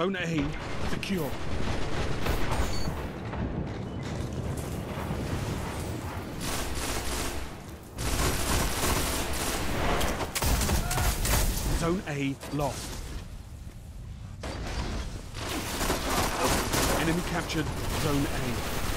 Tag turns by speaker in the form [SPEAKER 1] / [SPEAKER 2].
[SPEAKER 1] Zone A secure. Zone A lost. Enemy captured Zone A.